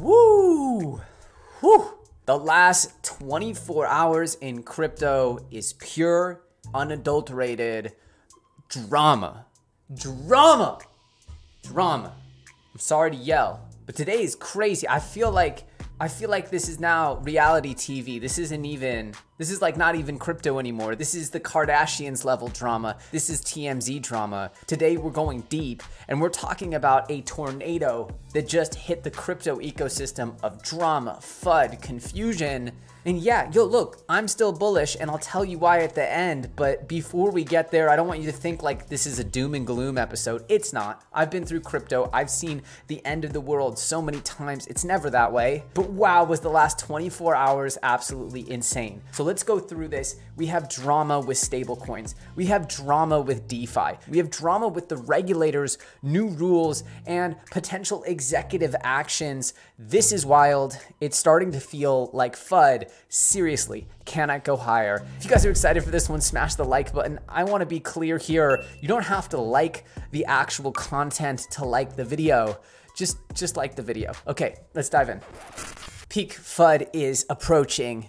Woo! Whew! The last 24 hours in crypto is pure, unadulterated drama. Drama! Drama. I'm sorry to yell, but today is crazy. I feel like I feel like this is now reality TV. This isn't even, this is like not even crypto anymore. This is the Kardashians level drama. This is TMZ drama. Today we're going deep and we're talking about a tornado that just hit the crypto ecosystem of drama, FUD, confusion, and yeah, yo, look, I'm still bullish and I'll tell you why at the end. But before we get there, I don't want you to think like this is a doom and gloom episode. It's not. I've been through crypto, I've seen the end of the world so many times. It's never that way. But wow, was the last 24 hours absolutely insane. So let's go through this. We have drama with stablecoins, we have drama with DeFi, we have drama with the regulators, new rules, and potential executive actions. This is wild. It's starting to feel like FUD seriously cannot go higher. If you guys are excited for this one, smash the like button. I want to be clear here. You don't have to like the actual content to like the video. Just just like the video. Okay, let's dive in. Peak FUD is approaching.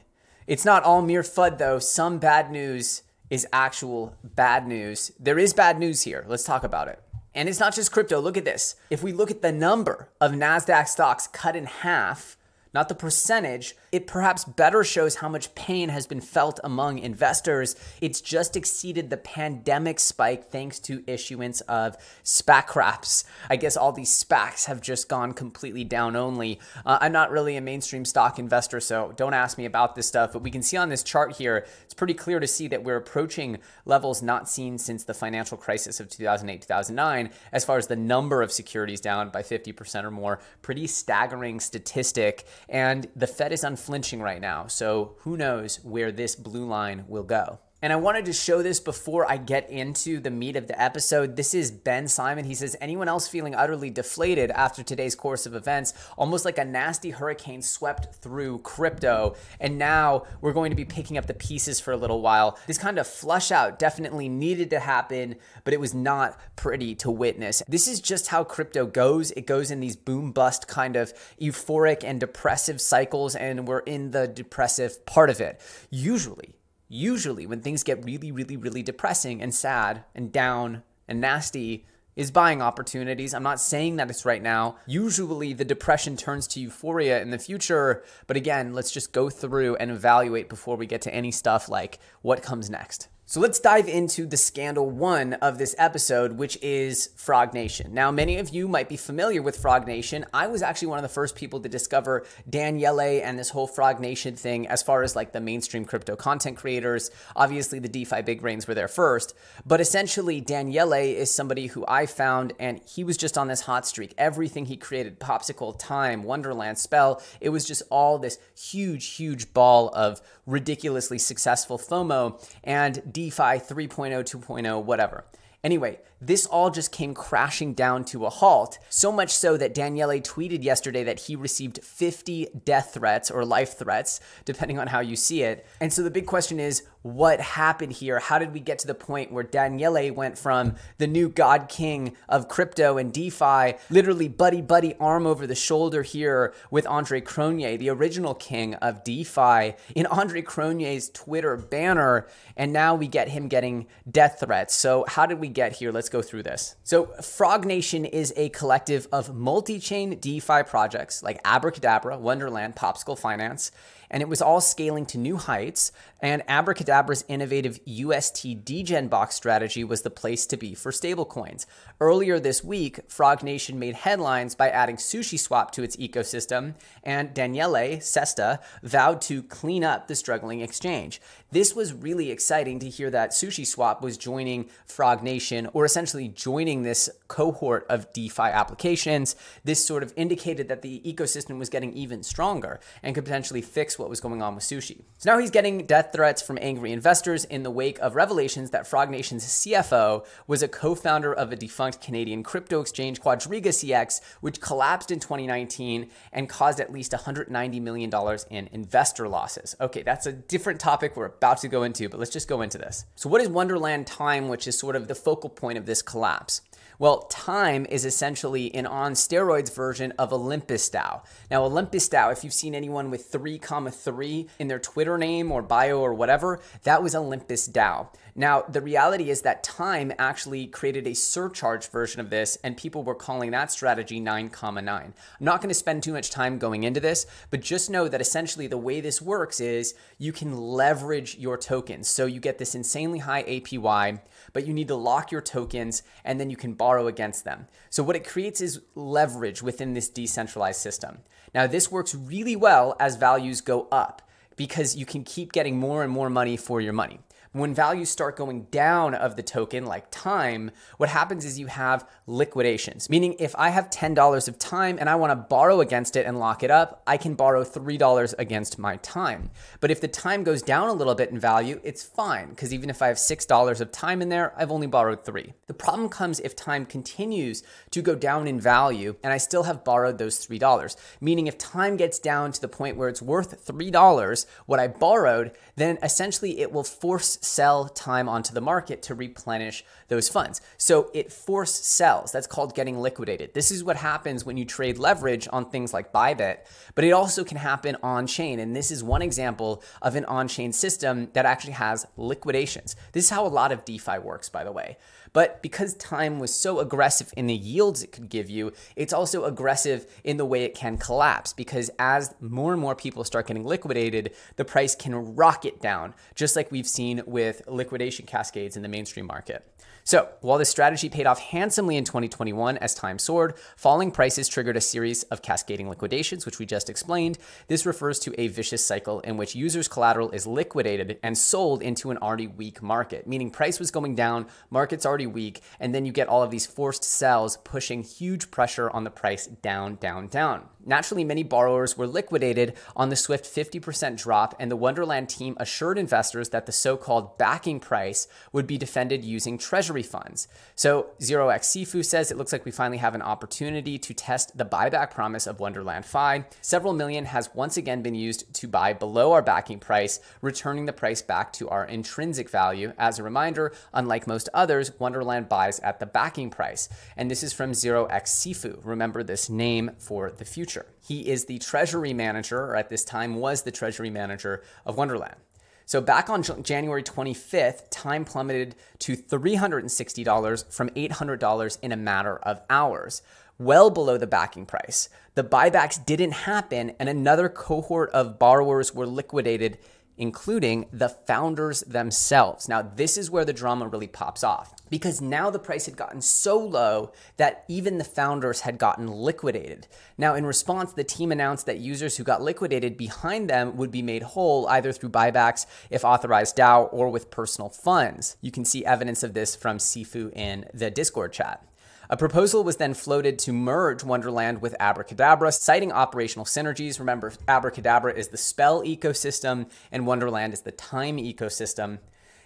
It's not all mere FUD though. Some bad news is actual bad news. There is bad news here. Let's talk about it. And it's not just crypto. Look at this. If we look at the number of NASDAQ stocks cut in half, not the percentage, it perhaps better shows how much pain has been felt among investors. It's just exceeded the pandemic spike thanks to issuance of SPAC wraps. I guess all these SPACs have just gone completely down only. Uh, I'm not really a mainstream stock investor, so don't ask me about this stuff, but we can see on this chart here, it's pretty clear to see that we're approaching levels not seen since the financial crisis of 2008 2009, as far as the number of securities down by 50% or more. Pretty staggering statistic. And the Fed is unflinching right now. So who knows where this blue line will go. And I wanted to show this before I get into the meat of the episode. This is Ben Simon. He says, Anyone else feeling utterly deflated after today's course of events? Almost like a nasty hurricane swept through crypto. And now we're going to be picking up the pieces for a little while. This kind of flush out definitely needed to happen, but it was not pretty to witness. This is just how crypto goes. It goes in these boom bust kind of euphoric and depressive cycles, and we're in the depressive part of it. Usually, usually when things get really, really, really depressing and sad and down and nasty, is buying opportunities. I'm not saying that it's right now. Usually the depression turns to euphoria in the future. But again, let's just go through and evaluate before we get to any stuff like what comes next. So let's dive into the scandal one of this episode, which is Frog Nation. Now, many of you might be familiar with Frog Nation. I was actually one of the first people to discover Daniele and this whole Frog Nation thing as far as like the mainstream crypto content creators. Obviously, the DeFi big brains were there first, but essentially, Daniele is somebody who I found and he was just on this hot streak. Everything he created, Popsicle, Time, Wonderland, Spell, it was just all this huge, huge ball of ridiculously successful FOMO. And DeFi 3.0, 2.0, whatever. Anyway, this all just came crashing down to a halt, so much so that Daniele tweeted yesterday that he received 50 death threats or life threats, depending on how you see it. And so the big question is what happened here? How did we get to the point where Daniele went from the new god king of crypto and DeFi, literally buddy buddy arm over the shoulder here with Andre Cronje, the original king of DeFi, in Andre Cronje's Twitter banner, and now we get him getting death threats. So how did we get here? Let's go through this. So, Frog Nation is a collective of multi chain DeFi projects like Abracadabra, Wonderland, Popsicle Finance, and it was all scaling to new heights. And Abracadabra's innovative UST degen box strategy was the place to be for stablecoins. Earlier this week, Frog Nation made headlines by adding SushiSwap to its ecosystem, and Daniele Sesta vowed to clean up the struggling exchange. This was really exciting to hear that SushiSwap was joining Frog Nation, or essentially joining this cohort of DeFi applications. This sort of indicated that the ecosystem was getting even stronger and could potentially fix what was going on with sushi. So now he's getting death threats from angry investors in the wake of revelations that Frog Nation's CFO was a co founder of a defunct Canadian crypto exchange, Quadriga CX, which collapsed in 2019 and caused at least $190 million in investor losses. Okay, that's a different topic we're about to go into, but let's just go into this. So, what is Wonderland Time, which is sort of the focal point of this collapse? Well, time is essentially an on steroids version of Olympus DAO. Now, Olympus DAO, if you've seen anyone with 3, comma 3 in their Twitter name or bio or whatever, that was Olympus DAO. Now, the reality is that Time actually created a surcharge version of this, and people were calling that strategy 9, comma 9. I'm not going to spend too much time going into this, but just know that essentially the way this works is you can leverage your tokens. So you get this insanely high APY, but you need to lock your tokens and then you can borrow against them. So what it creates is leverage within this decentralized system. Now, this works really well as values go up because you can keep getting more and more money for your money. When values start going down of the token, like time, what happens is you have liquidations. Meaning, if I have $10 of time and I want to borrow against it and lock it up, I can borrow $3 against my time. But if the time goes down a little bit in value, it's fine, because even if I have $6 of time in there, I've only borrowed three. The problem comes if time continues to go down in value and I still have borrowed those $3. Meaning, if time gets down to the point where it's worth $3, what I borrowed, then essentially it will force sell time onto the market to replenish those funds. So it force sells. That's called getting liquidated. This is what happens when you trade leverage on things like Bybit, but it also can happen on chain. And this is one example of an on chain system that actually has liquidations. This is how a lot of DeFi works, by the way. But because time was so aggressive in the yields it could give you, it's also aggressive in the way it can collapse because as more and more people start getting liquidated, the price can rocket down, just like we've seen with liquidation cascades in the mainstream market. So, while this strategy paid off handsomely in 2021 as time soared, falling prices triggered a series of cascading liquidations, which we just explained. This refers to a vicious cycle in which users' collateral is liquidated and sold into an already weak market, meaning price was going down, market's already weak, and then you get all of these forced sells pushing huge pressure on the price down, down, down. Naturally, many borrowers were liquidated on the swift 50% drop, and the Wonderland team assured investors that the so called backing price would be defended using treasury funds. So, 0x Sifu says it looks like we finally have an opportunity to test the buyback promise of Wonderland Fi. Several million has once again been used to buy below our backing price, returning the price back to our intrinsic value. As a reminder, unlike most others, Wonderland buys at the backing price. And this is from 0x Sifu. Remember this name for the future future. He is the treasury manager, or at this time was the treasury manager of Wonderland. So back on January 25th, time plummeted to $360 from $800 in a matter of hours, well below the backing price. The buybacks didn't happen, and another cohort of borrowers were liquidated including the founders themselves. Now, this is where the drama really pops off because now the price had gotten so low that even the founders had gotten liquidated. Now, in response, the team announced that users who got liquidated behind them would be made whole either through buybacks if authorized DAO or with personal funds. You can see evidence of this from Sifu in the Discord chat. A proposal was then floated to merge Wonderland with Abracadabra, citing operational synergies. Remember, Abracadabra is the spell ecosystem, and Wonderland is the time ecosystem.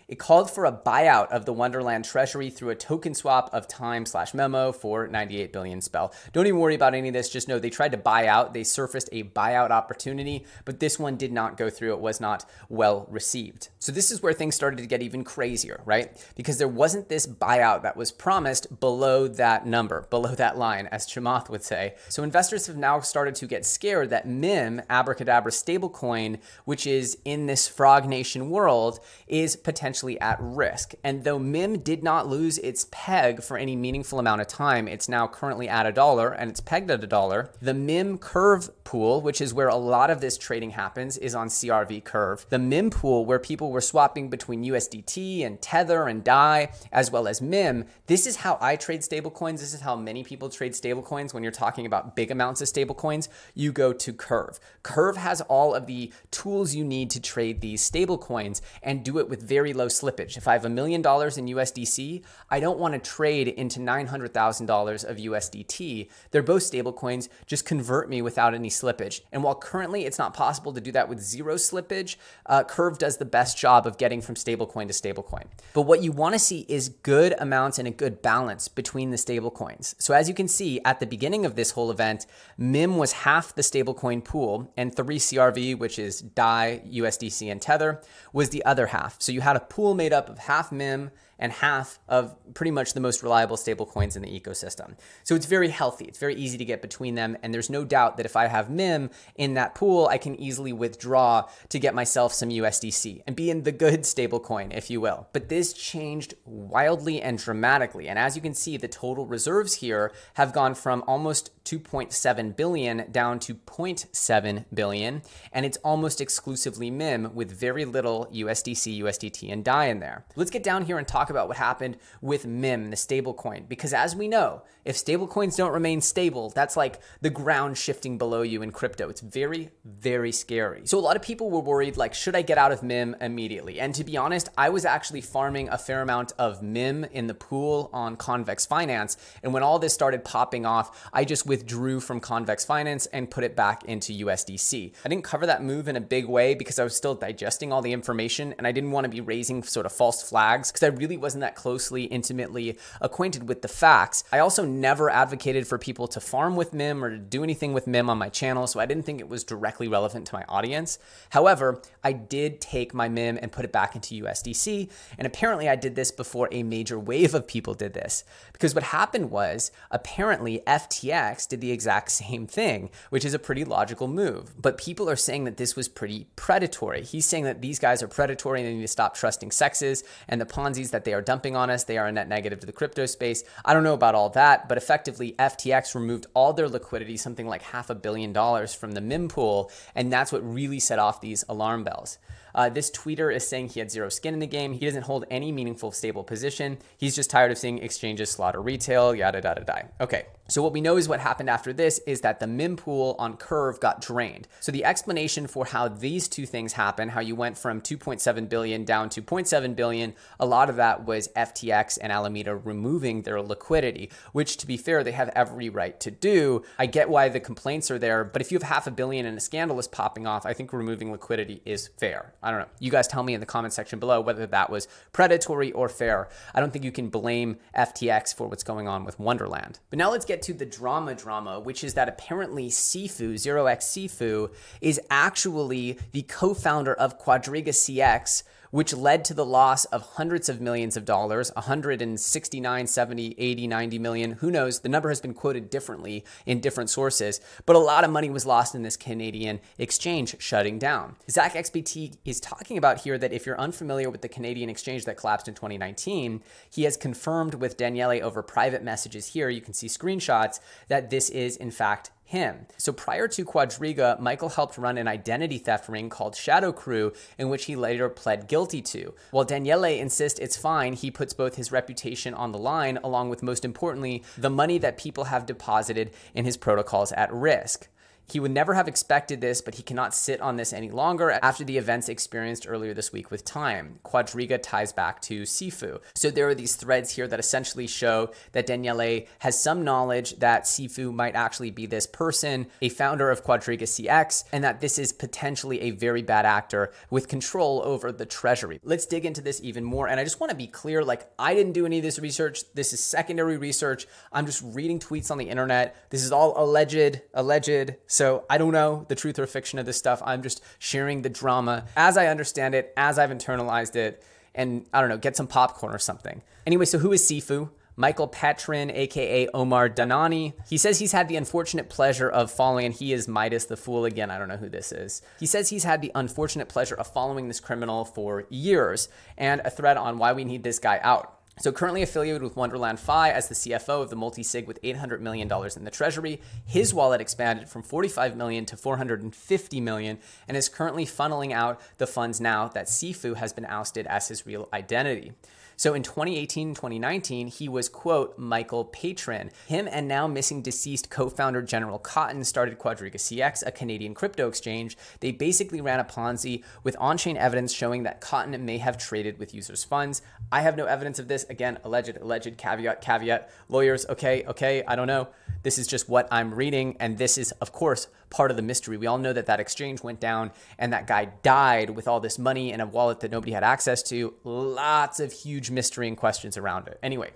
It called for a buyout of the Wonderland treasury through a token swap of time slash memo for 98 billion spell. Don't even worry about any of this. Just know they tried to buy out. They surfaced a buyout opportunity, but this one did not go through. It was not well received. So this is where things started to get even crazier, right? Because there wasn't this buyout that was promised below that number, below that line, as Chamath would say. So investors have now started to get scared that MIM, Abracadabra stablecoin, which is in this Frog Nation world, is potentially potentially at risk. And though MIM did not lose its peg for any meaningful amount of time, it's now currently at a dollar and it's pegged at a dollar. The MIM curve pool, which is where a lot of this trading happens, is on CRV curve. The MIM pool, where people were swapping between USDT and Tether and DAI, as well as MIM, this is how I trade stablecoins. This is how many people trade stablecoins. When you're talking about big amounts of stablecoins, you go to Curve. Curve has all of the tools you need to trade these stablecoins and do it with very low slippage. If I have a million dollars in USDC, I don't want to trade into $900,000 of USDT. They're both stablecoins, just convert me without any slippage. And while currently it's not possible to do that with zero slippage, uh, Curve does the best job of getting from stablecoin to stablecoin. But what you want to see is good amounts and a good balance between the stablecoins. So as you can see at the beginning of this whole event, MIM was half the stablecoin pool, and 3CRV, which is DAI, USDC, and Tether, was the other half. So you had a pool made up of half MIM and half of pretty much the most reliable stablecoins in the ecosystem. So it's very healthy. It's very easy to get between them. And there's no doubt that if I have MIM in that pool, I can easily withdraw to get myself some USDC and be in the good stablecoin, if you will. But this changed wildly and dramatically. And as you can see, the total reserves here have gone from almost 2.7 billion down to 0.7 billion. And it's almost exclusively MIM with very little USDC, USDT, and DAI in there. Let's get down here and talk about what happened with MIM, the stablecoin. Because as we know, if stablecoins don't remain stable, that's like the ground shifting below you in crypto. It's very, very scary. So a lot of people were worried, like, should I get out of MIM immediately? And to be honest, I was actually farming a fair amount of MIM in the pool on Convex Finance. And when all this started popping off, I just withdrew from Convex Finance and put it back into USDC. I didn't cover that move in a big way because I was still digesting all the information and I didn't want to be raising sort of false flags because I really wasn't that closely, intimately acquainted with the facts. I also never advocated for people to farm with MIM or to do anything with MIM on my channel, so I didn't think it was directly relevant to my audience. However, I did take my MIM and put it back into USDC, and apparently I did this before a major wave of people did this. Because what happened was, apparently FTX did the exact same thing, which is a pretty logical move. But people are saying that this was pretty predatory. He's saying that these guys are predatory and they need to stop trusting sexes and the Ponzi's that they are dumping on us. They are a net negative to the crypto space. I don't know about all that, but effectively FTX removed all their liquidity, something like half a billion dollars from the MIM pool, and that's what really set off these alarm bells. Uh, this tweeter is saying he had zero skin in the game. He doesn't hold any meaningful stable position. He's just tired of seeing exchanges slaughter retail, yada, yada, yada. Okay, so what we know is what happened after this is that the MIM pool on Curve got drained. So the explanation for how these two things happen, how you went from 2.7 billion down to 0.7 billion, a lot of that was FTX and Alameda removing their liquidity, which to be fair, they have every right to do. I get why the complaints are there, but if you have half a billion and a scandal is popping off, I think removing liquidity is fair. I don't know. You guys tell me in the comment section below whether that was predatory or fair. I don't think you can blame FTX for what's going on with Wonderland. But now let's get to the drama drama, which is that apparently Sifu, 0x Sifu, is actually the co-founder of Quadriga CX, which led to the loss of hundreds of millions of dollars 169, 70, 80, 90 million. Who knows? The number has been quoted differently in different sources, but a lot of money was lost in this Canadian exchange shutting down. Zach XBT is talking about here that if you're unfamiliar with the Canadian exchange that collapsed in 2019, he has confirmed with Daniele over private messages here. You can see screenshots that this is, in fact, him. So prior to Quadriga, Michael helped run an identity theft ring called Shadow Crew, in which he later pled guilty to. While Daniele insists it's fine, he puts both his reputation on the line, along with most importantly, the money that people have deposited in his protocols at risk. He would never have expected this, but he cannot sit on this any longer after the events experienced earlier this week with Time. Quadriga ties back to Sifu. So there are these threads here that essentially show that Daniele has some knowledge that Sifu might actually be this person, a founder of Quadriga CX, and that this is potentially a very bad actor with control over the treasury. Let's dig into this even more. And I just want to be clear like, I didn't do any of this research. This is secondary research. I'm just reading tweets on the internet. This is all alleged, alleged so I don't know the truth or fiction of this stuff. I'm just sharing the drama as I understand it, as I've internalized it, and I don't know, get some popcorn or something. Anyway, so who is Sifu? Michael Patryn, aka Omar Dhanani. He says he's had the unfortunate pleasure of following, and he is Midas the Fool again. I don't know who this is. He says he's had the unfortunate pleasure of following this criminal for years, and a thread on why we need this guy out. So currently affiliated with Wonderland Fi as the CFO of the multi-sig with $800 million in the treasury, his wallet expanded from 45 million to 450 million and is currently funneling out the funds now that Sifu has been ousted as his real identity. So in 2018 2019, he was, quote, Michael Patryn. Him and now missing deceased co founder Gerald Cotten started Quadriga CX, a Canadian crypto exchange. They basically ran a Ponzi with on chain evidence showing that Cotton may have traded with users' funds. I have no evidence of this. Again, alleged, alleged, caveat, caveat. Lawyers, okay, okay, I don't know. This is just what I'm reading. And this is, of course, part of the mystery. We all know that that exchange went down and that guy died with all this money in a wallet that nobody had access to. Lots of huge mystery and questions around it. Anyway,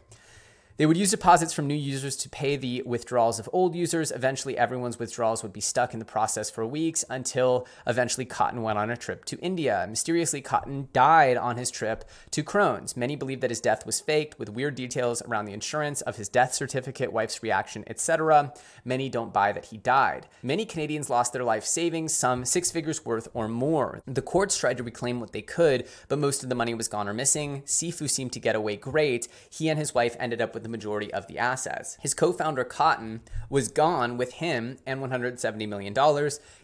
They would use deposits from new users to pay the withdrawals of old users. Eventually, everyone's withdrawals would be stuck in the process for weeks until eventually Cotten went on a trip to India. Mysteriously, Cotten died on his trip to Crohn's. Many believe that his death was faked, with weird details around the insurance of his death certificate, wife's reaction, etc. Many don't buy that he died. Many Canadians lost their life savings, some six figures worth or more. The courts tried to reclaim what they could, but most of the money was gone or missing. Sifu seemed to get away great. He and his wife ended up with the majority of the assets. His co founder, Cotten, was gone with him and $170 million.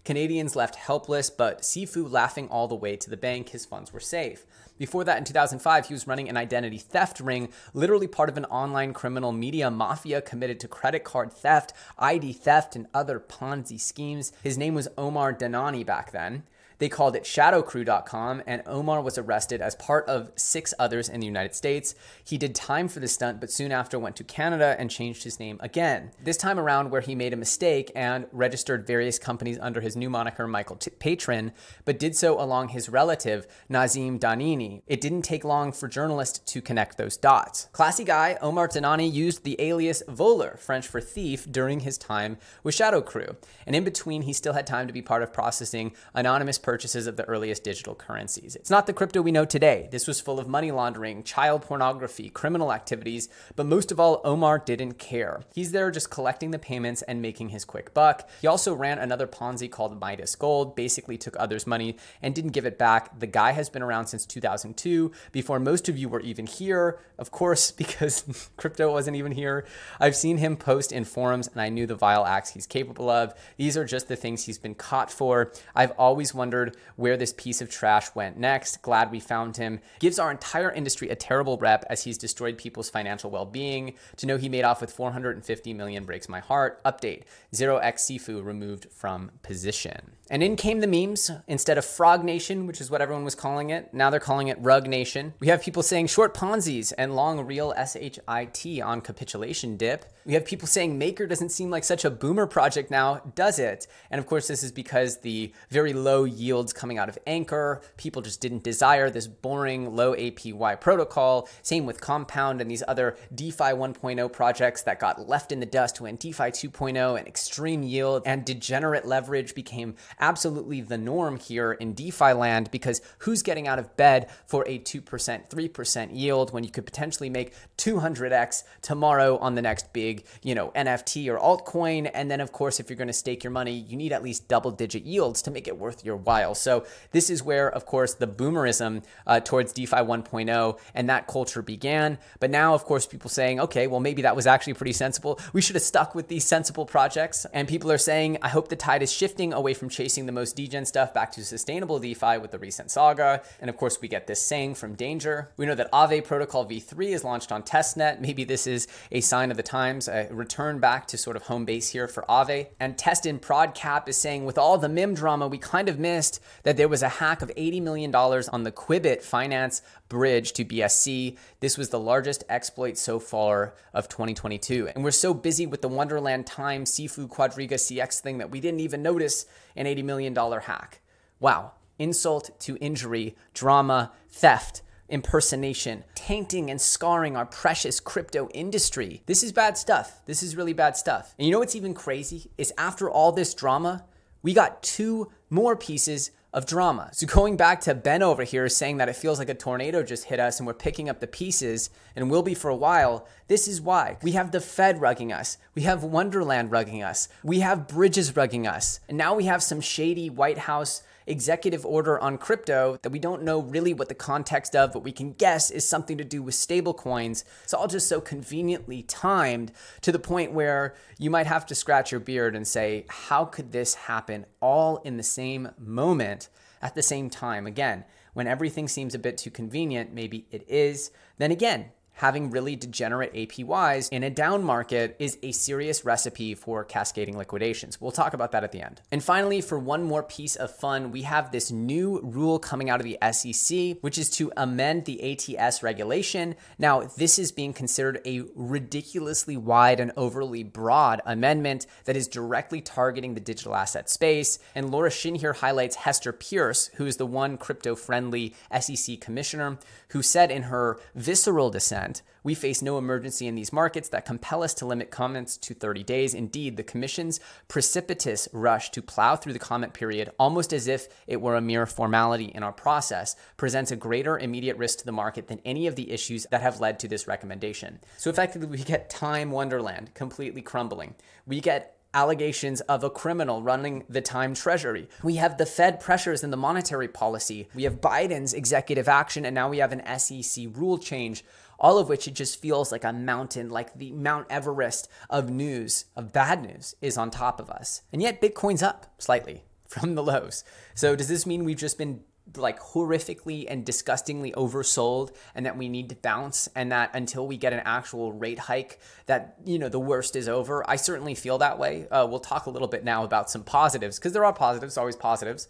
Canadians left helpless, but Sifu laughing all the way to the bank, his funds were safe. Before that, in 2005, he was running an identity theft ring, literally part of an online criminal media mafia committed to credit card theft, ID theft, and other Ponzi schemes. His name was Omar Dhanani back then. They called it shadowcrew.com, and Omar was arrested as part of six others in the United States. He did time for the stunt, but soon after went to Canada and changed his name again. This time around, where he made a mistake and registered various companies under his new moniker, Michael T- Patryn, but did so along his relative, Nazim Danini. It didn't take long for journalists to connect those dots. Classy guy, Omar Dhanani used the alias Voler, French for thief, during his time with Shadow Crew. And in between, he still had time to be part of processing anonymous purchases of the earliest digital currencies. It's not the crypto we know today. This was full of money laundering, child pornography, criminal activities, but most of all, Omar didn't care. He's there just collecting the payments and making his quick buck. He also ran another Ponzi called Midas Gold, basically took others' money and didn't give it back. The guy has been around since 2002, before most of you were even here, of course, because crypto wasn't even here. I've seen him post in forums and I knew the vile acts he's capable of. These are just the things he's been caught for. I've always wondered wondered where this piece of trash went next. Glad we found him. Gives our entire industry a terrible rep as he's destroyed people's financial well being. To know he made off with 450 million breaks my heart. Update Zero X Sifu removed from position. And in came the memes. Instead of Frog Nation, which is what everyone was calling it, now they're calling it Rug Nation. We have people saying short Ponzi's and long real SHIT on capitulation dip. We have people saying Maker doesn't seem like such a boomer project now, does it? And of course, this is because the very low yields coming out of Anchor, people just didn't desire this boring low APY protocol. Same with Compound and these other DeFi 1.0 projects that got left in the dust when DeFi 2.0 and extreme yield and degenerate leverage became absolutely the norm here in DeFi land because who's getting out of bed for a 2%, 3% yield when you could potentially make 200x tomorrow on the next big, you know, NFT or altcoin? And then, of course, if you're going to stake your money, you need at least double digit yields to make it worth your while. So, this is where, of course, the boomerism uh, towards DeFi 1.0 and that culture began. But now, of course, people saying, okay, well, maybe that was actually pretty sensible. We should have stuck with these sensible projects. And people are saying, I hope the tide is shifting away from chasing the most degen stuff back to sustainable DeFi with the recent saga. And of course, we get this saying from Danger. We know that Aave Protocol v3 is launched on testnet. Maybe this is a sign of the times, a return back to sort of home base here for Aave. And Test in Prodcap is saying, with all the MIM drama, we kind of missed that there was a hack of $80 million on the Qubit finance bridge to BSC. This was the largest exploit so far of 2022. And we're so busy with the Wonderland Time Sifu Quadriga CX thing that we didn't even notice an $80 million hack. Wow. Insult to injury, drama, theft, impersonation, tainting and scarring our precious crypto industry. This is bad stuff. This is really bad stuff. And you know what's even crazy? Is after all this drama, we got two more pieces of drama. So going back to Ben over here saying that it feels like a tornado just hit us and we're picking up the pieces and will be for a while, this is why. We have the Fed rugging us. We have Wonderland rugging us. We have bridges rugging us. And now we have some shady White House executive order on crypto that we don't know really what the context of, but we can guess is something to do with stablecoins. It's all just so conveniently timed to the point where you might have to scratch your beard and say, how could this happen all in the same moment at the same time? Again, when everything seems a bit too convenient, maybe it is. Then again, having really degenerate APYs in a down market is a serious recipe for cascading liquidations. We'll talk about that at the end. And finally, for one more piece of fun, we have this new rule coming out of the SEC, which is to amend the ATS regulation. Now, this is being considered a ridiculously wide and overly broad amendment that is directly targeting the digital asset space. And Laura Shin here highlights Hester Peirce, who is the one crypto friendly SEC commissioner, who said in her visceral dissent we face no emergency in these markets that compel us to limit comments to 30 days. Indeed, the Commission's precipitous rush to plow through the comment period, almost as if it were a mere formality in our process, presents a greater immediate risk to the market than any of the issues that have led to this recommendation. So effectively, we get time wonderland completely crumbling. We get allegations of a criminal running the time treasury. We have the Fed pressures in the monetary policy. We have Biden's executive action, and now we have an SEC rule change. All of which it just feels like a mountain, like the Mount Everest of news, of bad news, is on top of us. And yet Bitcoin's up slightly from the lows. So does this mean we've just been like horrifically and disgustingly oversold and that we need to bounce and that until we get an actual rate hike that you know the worst is over i certainly feel that way uh, we'll talk a little bit now about some positives because there are positives always positives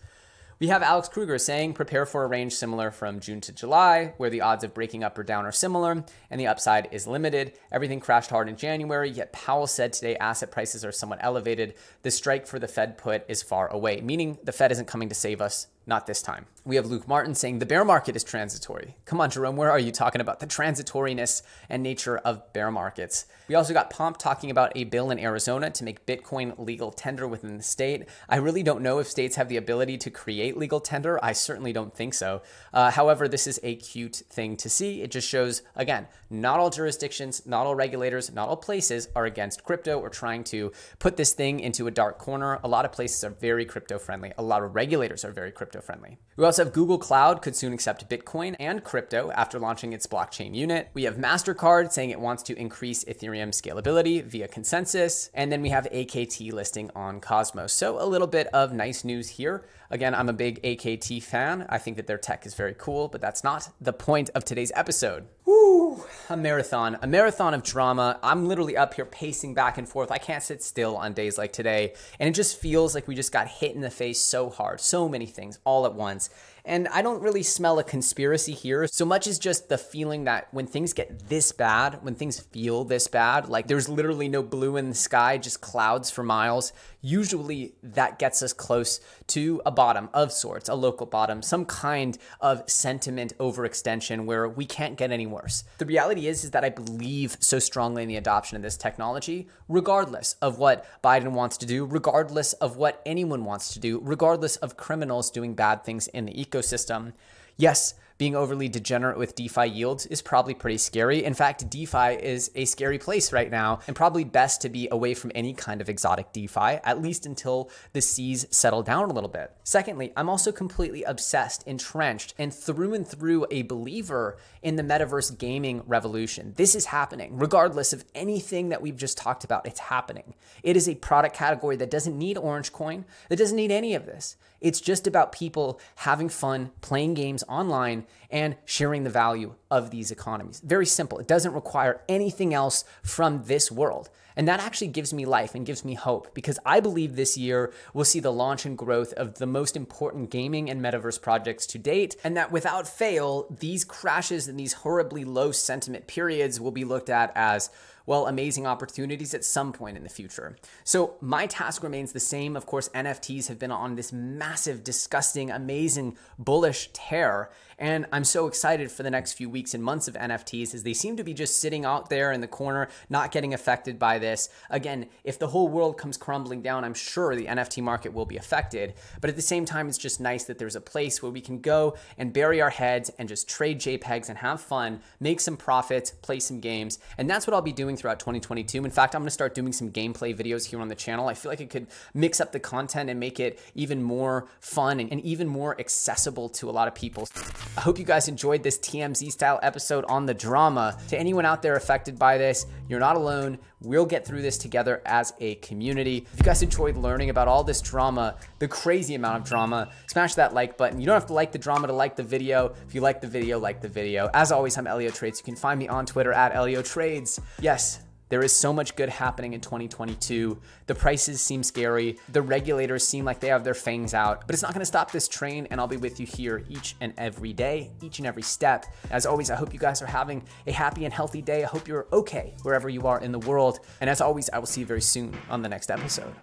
we have Alex Kruger saying prepare for a range similar from June to July, where the odds of breaking up or down are similar and the upside is limited. Everything crashed hard in January, yet Powell said today asset prices are somewhat elevated. The strike for the Fed put is far away, meaning the Fed isn't coming to save us. Not this time. We have Luke Martin saying the bear market is transitory. Come on, Jerome, where are you talking about the transitoriness and nature of bear markets? We also got Pomp talking about a bill in Arizona to make Bitcoin legal tender within the state. I really don't know if states have the ability to create legal tender. I certainly don't think so. Uh, however, this is a cute thing to see. It just shows, again, not all jurisdictions, not all regulators, not all places are against crypto or trying to put this thing into a dark corner. A lot of places are very crypto friendly. A lot of regulators are very crypto friendly. We also have Google Cloud could soon accept Bitcoin and crypto after launching its blockchain unit. We have MasterCard saying it wants to increase Ethereum scalability via consensus. And then we have AKT listing on Cosmos. So a little bit of nice news here. Again, I'm a big AKT fan. I think that their tech is very cool, but that's not the point of today's episode. Woo! A marathon, a marathon of drama. I'm literally up here pacing back and forth. I can't sit still on days like today. And it just feels like we just got hit in the face so hard. So many things all at once. And I don't really smell a conspiracy here so much as just the feeling that when things get this bad, when things feel this bad, like there's literally no blue in the sky, just clouds for miles, usually that gets us close to a bottom of sorts, a local bottom, some kind of sentiment overextension where we can't get any worse. The reality is, is that I believe so strongly in the adoption of this technology, regardless of what Biden wants to do, regardless of what anyone wants to do, regardless of criminals doing bad things in the ecosystem ecosystem. Yes, being overly degenerate with DeFi yields is probably pretty scary. In fact, DeFi is a scary place right now and probably best to be away from any kind of exotic DeFi, at least until the seas settle down a little bit. Secondly, I'm also completely obsessed, entrenched, and through and through a believer in the metaverse gaming revolution. This is happening, regardless of anything that we've just talked about, it's happening. It is a product category that doesn't need Orange Coin, that doesn't need any of this. It's just about people having fun, playing games online, and sharing the value of these economies. Very simple. It doesn't require anything else from this world. And that actually gives me life and gives me hope because I believe this year we'll see the launch and growth of the most important gaming and metaverse projects to date, and that without fail, these crashes and these horribly low sentiment periods will be looked at as well, amazing opportunities at some point in the future. So my task remains the same. Of course, NFTs have been on this massive, disgusting, amazing, bullish tear. And I'm so excited for the next few weeks and months of NFTs as they seem to be just sitting out there in the corner, not getting affected by this. Again, if the whole world comes crumbling down, I'm sure the NFT market will be affected. But at the same time, it's just nice that there's a place where we can go and bury our heads and just trade JPEGs and have fun, make some profits, play some games. And that's what I'll be doing throughout 2022. In fact, I'm going to start doing some gameplay videos here on the channel. I feel like it could mix up the content and make it even more fun and, and even more accessible to a lot of people. I hope you guys enjoyed this TMZ style episode on the drama. To anyone out there affected by this, you're not alone. We'll get through this together as a community. If you guys enjoyed learning about all this drama, the crazy amount of drama, smash that like button. You don't have to like the drama to like the video. If you like the video, like the video. As always, I'm EllioTrades. You can find me on Twitter at EllioTrades. Yes, there is so much good happening in 2022. The prices seem scary. The regulators seem like they have their fangs out, but it's not going to stop this train. And I'll be with you here each and every day, each and every step. As always, I hope you guys are having a happy and healthy day. I hope you're okay wherever you are in the world. And as always, I will see you very soon on the next episode.